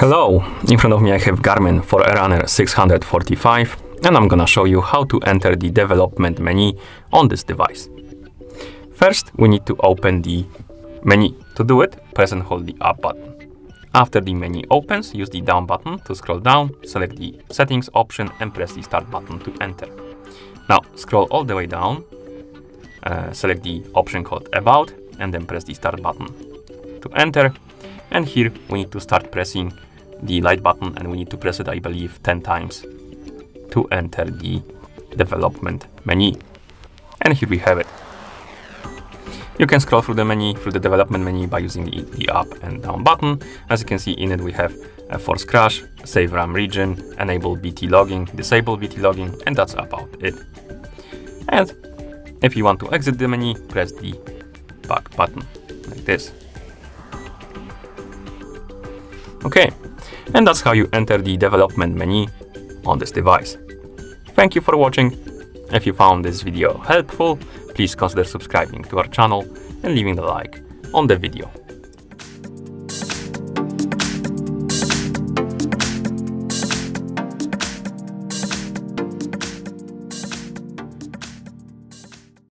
Hello, in front of me I have Garmin Forerunner 645 and I'm gonna show you how to enter the development menu on this device. First, we need to open the menu. To do it, press and hold the up button. After the menu opens, use the down button to scroll down, select the settings option and press the start button to enter. Now scroll all the way down, uh, select the option called about and then press the start button to enter. And here we need to start pressing the light button and we need to press it, I believe, 10 times to enter the development menu. And here we have it. You can scroll through the menu, through the development menu by using the, the up and down button. As you can see in it, we have a force crash, save RAM region, enable BT logging, disable BT logging, and that's about it. And if you want to exit the menu, press the back button, like this. Okay, and that's how you enter the development menu on this device. Thank you for watching. If you found this video helpful, please consider subscribing to our channel and leaving a like on the video.